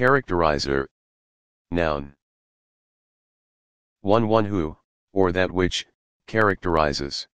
Characterizer. Noun. 1. One who, or that which, characterizes.